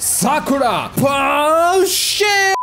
Sakura! Oh shit!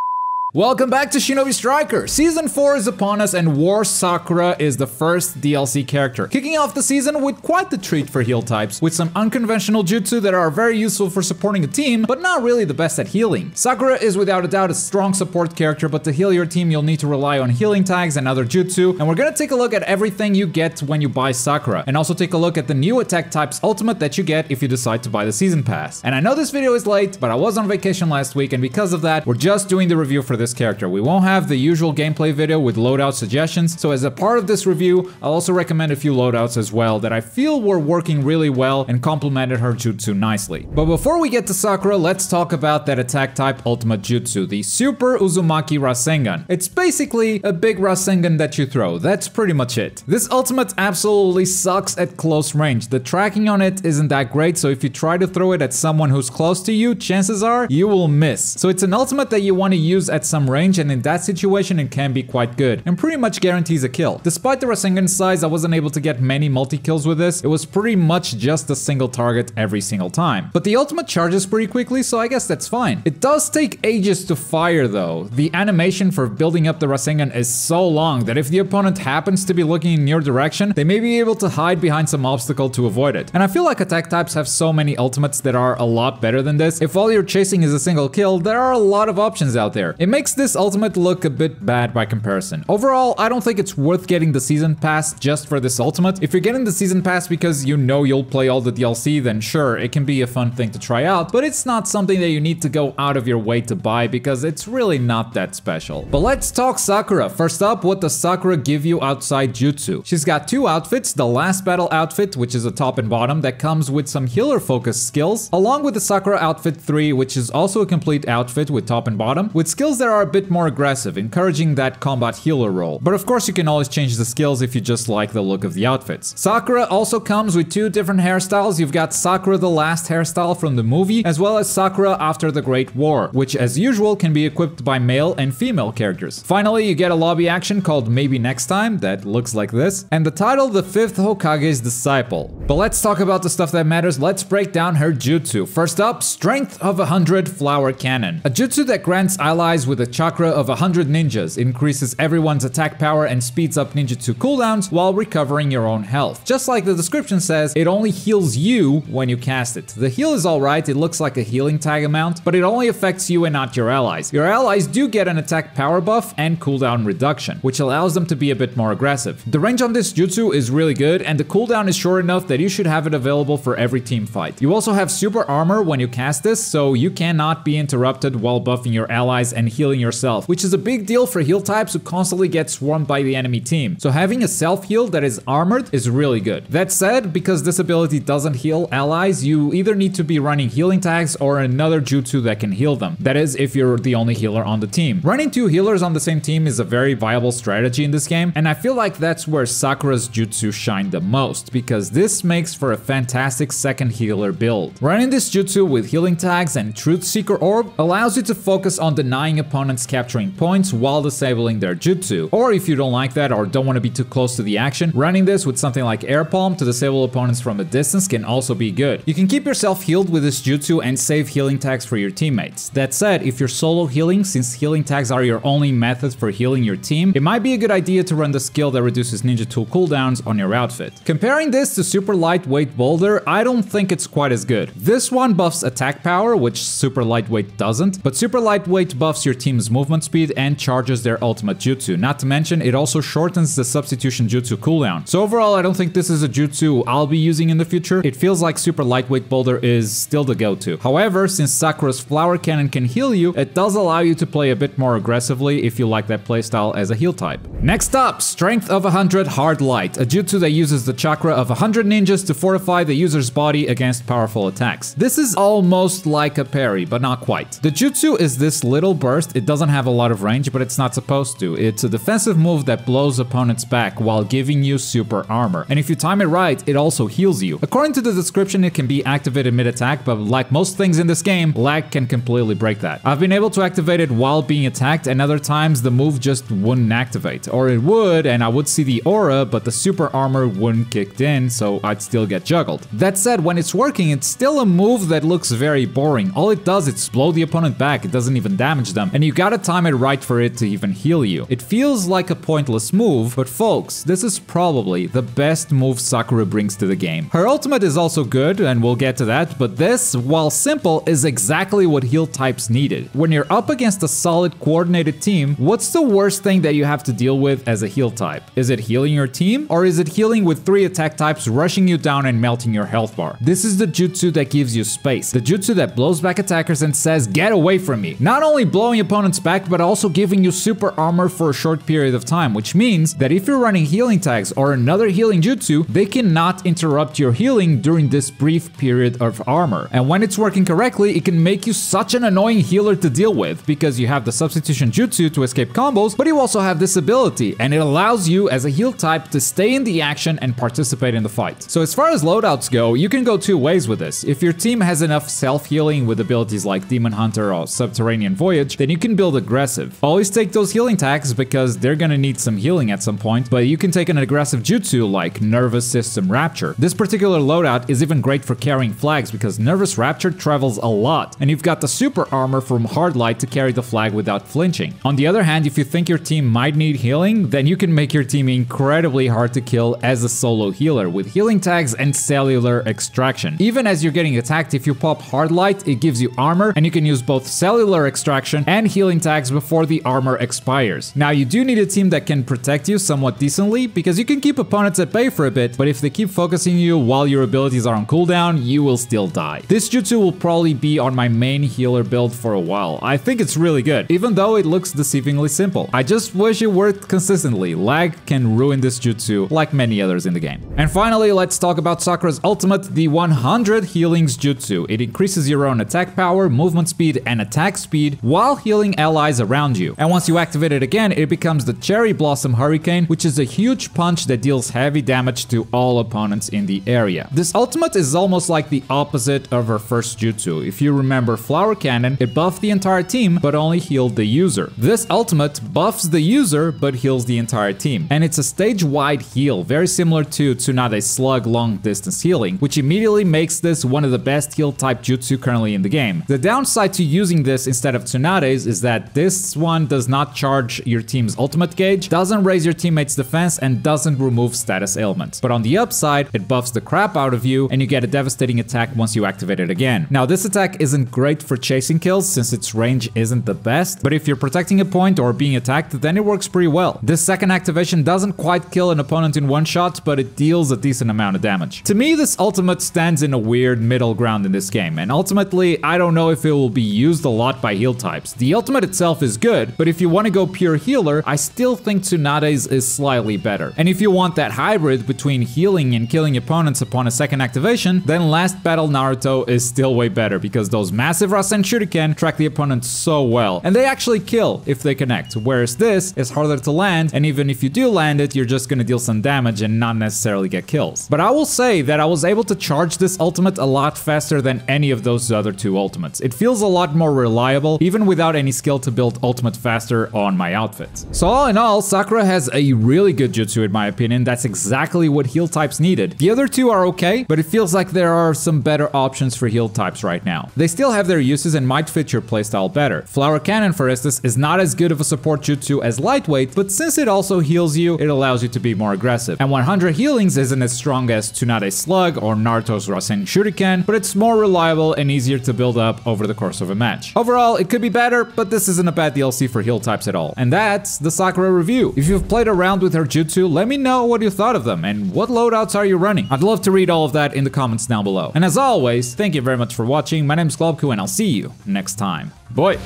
Welcome back to Shinobi Striker! Season 4 is upon us and War Sakura is the first DLC character. Kicking off the season with quite the treat for heal types, with some unconventional jutsu that are very useful for supporting a team, but not really the best at healing. Sakura is without a doubt a strong support character, but to heal your team you'll need to rely on healing tags and other jutsu, and we're gonna take a look at everything you get when you buy Sakura, and also take a look at the new attack types ultimate that you get if you decide to buy the season pass. And I know this video is late, but I was on vacation last week, and because of that, we're just doing the review for this character. We won't have the usual gameplay video with loadout suggestions, so as a part of this review, I'll also recommend a few loadouts as well that I feel were working really well and complemented her jutsu nicely. But before we get to Sakura, let's talk about that attack type ultimate jutsu, the Super Uzumaki Rasengan. It's basically a big Rasengan that you throw, that's pretty much it. This ultimate absolutely sucks at close range. The tracking on it isn't that great, so if you try to throw it at someone who's close to you, chances are you will miss. So it's an ultimate that you want to use at some range and in that situation it can be quite good and pretty much guarantees a kill. Despite the Rasengan size, I wasn't able to get many multi-kills with this. It was pretty much just a single target every single time. But the ultimate charges pretty quickly, so I guess that's fine. It does take ages to fire though. The animation for building up the Rasengan is so long that if the opponent happens to be looking in your direction, they may be able to hide behind some obstacle to avoid it. And I feel like attack types have so many ultimates that are a lot better than this. If all you're chasing is a single kill, there are a lot of options out there. It makes this ultimate look a bit bad by comparison. Overall, I don't think it's worth getting the season pass just for this ultimate. If you're getting the season pass because you know you'll play all the DLC, then sure, it can be a fun thing to try out, but it's not something that you need to go out of your way to buy because it's really not that special. But let's talk Sakura. First up, what does Sakura give you outside Jutsu? She's got two outfits, the last battle outfit, which is a top and bottom that comes with some healer focused skills, along with the Sakura outfit 3, which is also a complete outfit with top and bottom, with skills that are a bit more aggressive, encouraging that combat healer role. But of course you can always change the skills if you just like the look of the outfits. Sakura also comes with two different hairstyles. You've got Sakura the last hairstyle from the movie, as well as Sakura after the Great War, which as usual can be equipped by male and female characters. Finally, you get a lobby action called Maybe Next Time that looks like this, and the title The Fifth Hokage's Disciple. But let's talk about the stuff that matters. Let's break down her jutsu. First up, Strength of a 100 Flower Cannon. A jutsu that grants allies with a chakra of 100 ninjas, increases everyone's attack power and speeds up ninjutsu cooldowns while recovering your own health. Just like the description says, it only heals you when you cast it. The heal is alright, it looks like a healing tag amount, but it only affects you and not your allies. Your allies do get an attack power buff and cooldown reduction, which allows them to be a bit more aggressive. The range on this jutsu is really good and the cooldown is short enough that you should have it available for every team fight. You also have super armor when you cast this, so you cannot be interrupted while buffing your allies and healing yourself, which is a big deal for heal types who constantly get swarmed by the enemy team. So having a self heal that is armored is really good. That said, because this ability doesn't heal allies, you either need to be running healing tags or another jutsu that can heal them. That is if you're the only healer on the team. Running two healers on the same team is a very viable strategy in this game, and I feel like that's where Sakura's jutsu shine the most, because this makes for a fantastic second healer build. Running this jutsu with healing tags and Truth Seeker Orb allows you to focus on denying opponents capturing points while disabling their jutsu. Or if you don't like that or don't want to be too close to the action, running this with something like Air Palm to disable opponents from a distance can also be good. You can keep yourself healed with this jutsu and save healing tags for your teammates. That said, if you're solo healing, since healing tags are your only method for healing your team, it might be a good idea to run the skill that reduces ninja tool cooldowns on your outfit. Comparing this to super lightweight boulder, I don't think it's quite as good. This one buffs attack power, which super lightweight doesn't, but super lightweight buffs your team's movement speed and charges their ultimate jutsu. Not to mention, it also shortens the substitution jutsu cooldown. So overall, I don't think this is a jutsu I'll be using in the future. It feels like super lightweight boulder is still the go-to. However, since Sakura's flower cannon can heal you, it does allow you to play a bit more aggressively if you like that playstyle as a heal type. Next up, Strength of 100 Hard Light, a jutsu that uses the chakra of 100 ninjas to fortify the user's body against powerful attacks. This is almost like a parry, but not quite. The jutsu is this little burst it doesn't have a lot of range, but it's not supposed to. It's a defensive move that blows opponents back while giving you super armor. And if you time it right, it also heals you. According to the description, it can be activated mid-attack, but like most things in this game, lag can completely break that. I've been able to activate it while being attacked, and other times the move just wouldn't activate. Or it would, and I would see the aura, but the super armor wouldn't kicked in, so I'd still get juggled. That said, when it's working, it's still a move that looks very boring. All it does is blow the opponent back, it doesn't even damage them, and you gotta time it right for it to even heal you. It feels like a pointless move, but folks, this is probably the best move Sakura brings to the game. Her ultimate is also good, and we'll get to that, but this, while simple, is exactly what heal types needed. When you're up against a solid coordinated team, what's the worst thing that you have to deal with as a heal type? Is it healing your team, or is it healing with three attack types rushing you down and melting your health bar? This is the jutsu that gives you space, the jutsu that blows back attackers and says, get away from me. Not only blowing opponents back, but also giving you super armor for a short period of time, which means that if you're running healing tags or another healing jutsu, they cannot interrupt your healing during this brief period of armor. And when it's working correctly, it can make you such an annoying healer to deal with because you have the substitution jutsu to escape combos, but you also have this ability and it allows you as a heal type to stay in the action and participate in the fight. So as far as loadouts go, you can go two ways with this. If your team has enough self-healing with abilities like Demon Hunter or Subterranean Voyage, then you can build aggressive. Always take those healing tags because they're gonna need some healing at some point, but you can take an aggressive jutsu like Nervous System Rupture. This particular loadout is even great for carrying flags because Nervous Rupture travels a lot, and you've got the super armor from Hard Light to carry the flag without flinching. On the other hand, if you think your team might need healing, then you can make your team incredibly hard to kill as a solo healer with healing tags and cellular extraction. Even as you're getting attacked, if you pop Hard Light, it gives you armor, and you can use both cellular extraction and healing tags before the armor expires. Now, you do need a team that can protect you somewhat decently, because you can keep opponents at bay for a bit, but if they keep focusing you while your abilities are on cooldown, you will still die. This jutsu will probably be on my main healer build for a while. I think it's really good, even though it looks deceivingly simple. I just wish it worked consistently. Lag can ruin this jutsu like many others in the game. And finally, let's talk about Sakura's ultimate, the 100 Healings Jutsu. It increases your own attack power, movement speed, and attack speed while healing allies around you. And once you activate it again, it becomes the Cherry Blossom Hurricane, which is a huge punch that deals heavy damage to all opponents in the area. This ultimate is almost like the opposite of her first jutsu. If you remember Flower Cannon, it buffed the entire team, but only healed the user. This ultimate buffs the user, but heals the entire team. And it's a stage-wide heal, very similar to Tsunade's Slug long distance healing, which immediately makes this one of the best heal type jutsu currently in the game. The downside to using this instead of Tsunade's is that this one does not charge your team's ultimate gauge, doesn't raise your teammate's defense, and doesn't remove status ailments. But on the upside, it buffs the crap out of you, and you get a devastating attack once you activate it again. Now, this attack isn't great for chasing kills since its range isn't the best, but if you're protecting a point or being attacked, then it works pretty well. This second activation doesn't quite kill an opponent in one shot, but it deals a decent amount of damage. To me, this ultimate stands in a weird middle ground in this game, and ultimately, I don't know if it will be used a lot by heal types. The ultimate itself is good, but if you want to go pure healer, I still think Tsunade's is slightly better. And if you want that hybrid between healing and killing opponents upon a second activation, then Last Battle Naruto is still way better because those massive Rasen Shuriken track the opponent so well, and they actually kill if they connect, whereas this is harder to land, and even if you do land it, you're just gonna deal some damage and not necessarily get kills. But I will say that I was able to charge this ultimate a lot faster than any of those other two ultimates. It feels a lot more reliable, even without any skill to build ultimate faster on my outfit. So all in all, Sakura has a really good jutsu in my opinion, that's exactly what heal types needed. The other two are okay, but it feels like there are some better options for heal types right now. They still have their uses and might fit your playstyle better. Flower Cannon, for instance, is not as good of a support jutsu as Lightweight, but since it also heals you, it allows you to be more aggressive. And 100 healings isn't as strong as Tsunade's Slug or Naruto's Rasen Shuriken, but it's more reliable and easier to build up over the course of a match. Overall, it could be better, but this isn't a bad DLC for heal types at all. And that's the Sakura review. If you've played around with her jutsu, let me know what you thought of them and what loadouts are you running. I'd love to read all of that in the comments down below. And as always, thank you very much for watching. My name is Globku and I'll see you next time. Bye!